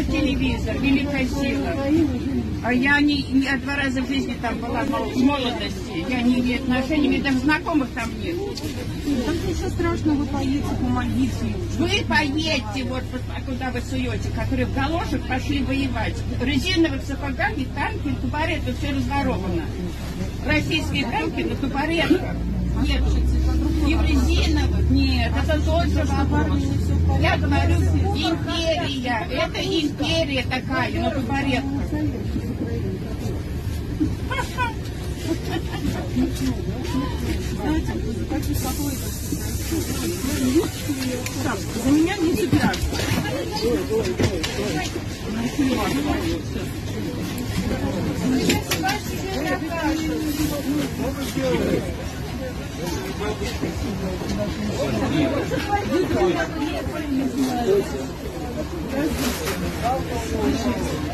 Вот телевизор, великая сила. А я не, не а два раза в жизни там была в молодости. Я не имею отношения, мне даже знакомых там нет. Так ничего страшного, вы поедете, помогите. Вы поедьте вот пос- куда вы суете, которые в галошах пошли воевать. В резиновых сапогах и танки, тупоредках все разворовано. Российские танки на тупоретках. Нет, в нет, это тот же вопрос. Я говорю, империя, это империя такая, захотите какой-то... Так, за меня не собираются.